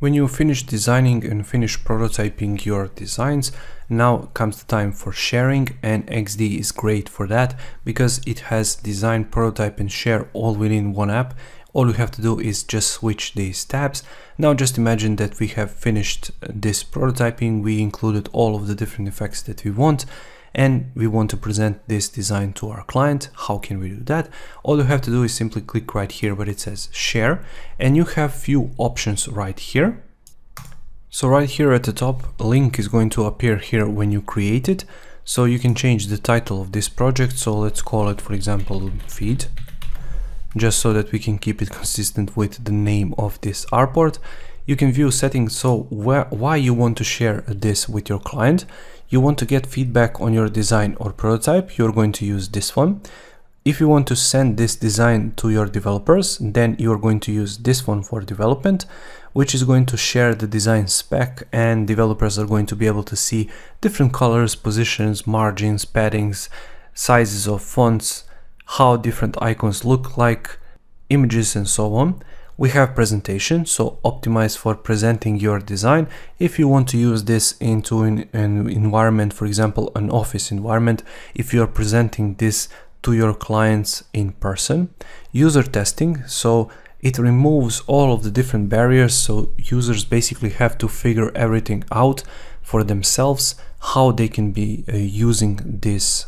When you finish designing and finish prototyping your designs, now comes the time for sharing and XD is great for that because it has design, prototype and share all within one app. All you have to do is just switch these tabs. Now just imagine that we have finished uh, this prototyping, we included all of the different effects that we want and we want to present this design to our client. How can we do that? All you have to do is simply click right here where it says share and you have few options right here. So right here at the top, a link is going to appear here when you create it. So you can change the title of this project. So let's call it, for example, feed, just so that we can keep it consistent with the name of this artboard. You can view settings. So where, why you want to share this with your client you want to get feedback on your design or prototype, you're going to use this one. If you want to send this design to your developers, then you're going to use this one for development, which is going to share the design spec and developers are going to be able to see different colors, positions, margins, paddings, sizes of fonts, how different icons look like, images and so on. We have presentation, so optimize for presenting your design. If you want to use this into an, an environment, for example, an office environment, if you're presenting this to your clients in person. User testing, so it removes all of the different barriers, so users basically have to figure everything out for themselves, how they can be uh, using this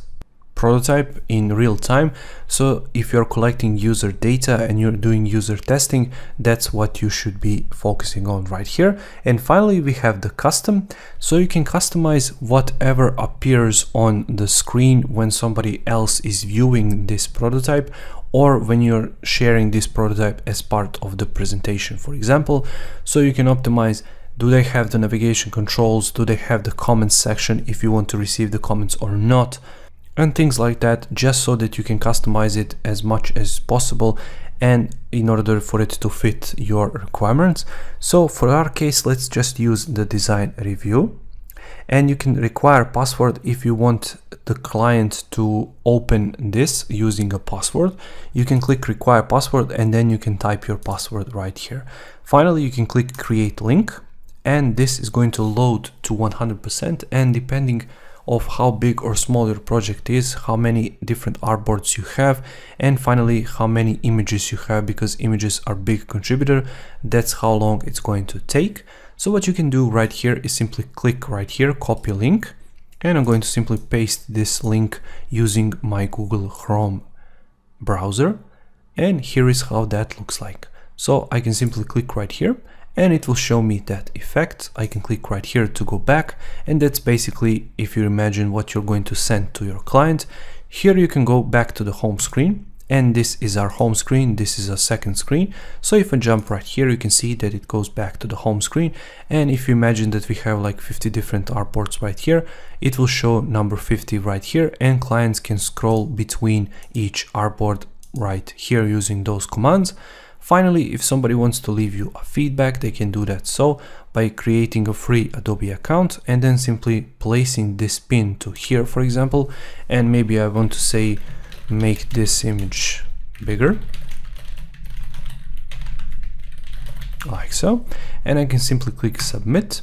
prototype in real time. So if you're collecting user data and you're doing user testing, that's what you should be focusing on right here. And finally, we have the custom. So you can customize whatever appears on the screen when somebody else is viewing this prototype or when you're sharing this prototype as part of the presentation, for example. So you can optimize do they have the navigation controls? Do they have the comments section if you want to receive the comments or not? And things like that just so that you can customize it as much as possible and in order for it to fit your requirements. So for our case, let's just use the design review and you can require password if you want the client to open this using a password. You can click require password and then you can type your password right here. Finally, you can click create link and this is going to load to 100% and depending of how big or small your project is, how many different artboards you have, and finally how many images you have because images are big contributor. That's how long it's going to take. So what you can do right here is simply click right here, copy link, and I'm going to simply paste this link using my Google Chrome browser. And here is how that looks like. So I can simply click right here and it will show me that effect. I can click right here to go back and that's basically if you imagine what you're going to send to your client. Here you can go back to the home screen and this is our home screen this is our second screen so if I jump right here you can see that it goes back to the home screen and if you imagine that we have like 50 different artboards right here it will show number 50 right here and clients can scroll between each artboard right here using those commands Finally, if somebody wants to leave you a feedback, they can do that. So by creating a free Adobe account and then simply placing this pin to here, for example, and maybe I want to say make this image bigger. Like so. And I can simply click submit.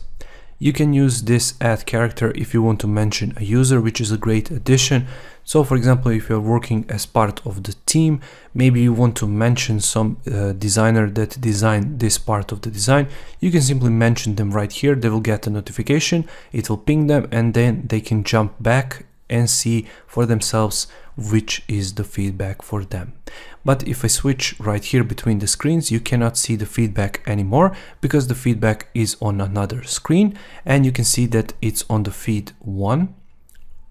You can use this add character if you want to mention a user which is a great addition so for example, if you're working as part of the team, maybe you want to mention some uh, designer that designed this part of the design, you can simply mention them right here. They will get a notification, it will ping them and then they can jump back and see for themselves which is the feedback for them. But if I switch right here between the screens, you cannot see the feedback anymore because the feedback is on another screen and you can see that it's on the feed one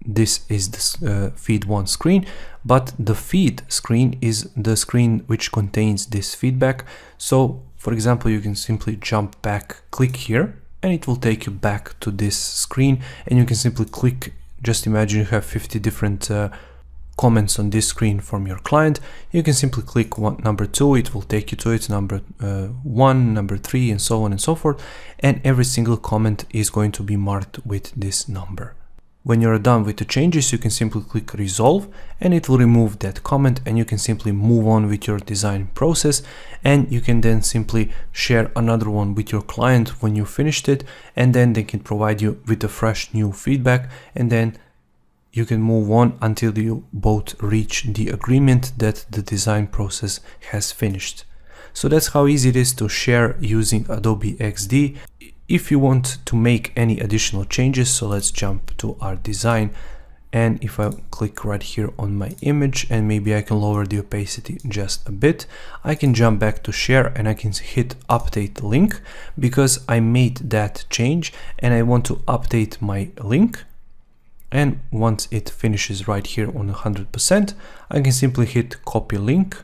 this is the uh, feed one screen but the feed screen is the screen which contains this feedback. So for example you can simply jump back click here and it will take you back to this screen. And you can simply click just imagine you have 50 different uh, comments on this screen from your client. You can simply click one number two it will take you to it number uh, one number three and so on and so forth. And every single comment is going to be marked with this number When you're done with the changes, you can simply click resolve and it will remove that comment and you can simply move on with your design process and you can then simply share another one with your client when you finished it and then they can provide you with a fresh new feedback and then you can move on until you both reach the agreement that the design process has finished. So that's how easy it is to share using Adobe XD if you want to make any additional changes so let's jump to our design. And if I click right here on my image and maybe I can lower the opacity just a bit I can jump back to share and I can hit update link because I made that change and I want to update my link. And once it finishes right here on 100% I can simply hit copy link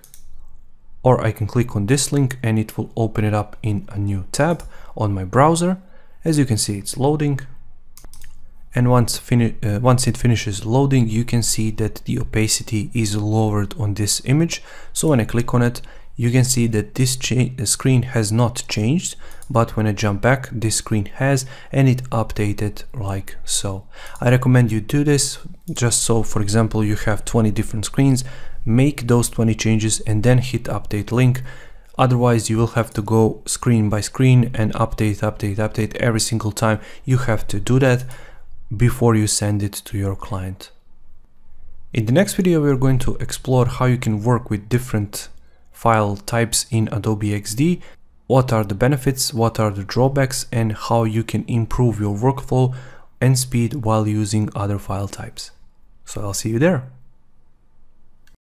or I can click on this link and it will open it up in a new tab on my browser. As you can see, it's loading. And once, uh, once it finishes loading, you can see that the opacity is lowered on this image. So when I click on it, you can see that this screen has not changed, but when I jump back, this screen has, and it updated like so. I recommend you do this just so, for example, you have 20 different screens, make those 20 changes and then hit update link. Otherwise, you will have to go screen by screen and update, update, update every single time. You have to do that before you send it to your client. In the next video, we're going to explore how you can work with different file types in Adobe XD, what are the benefits, what are the drawbacks, and how you can improve your workflow and speed while using other file types. So I'll see you there.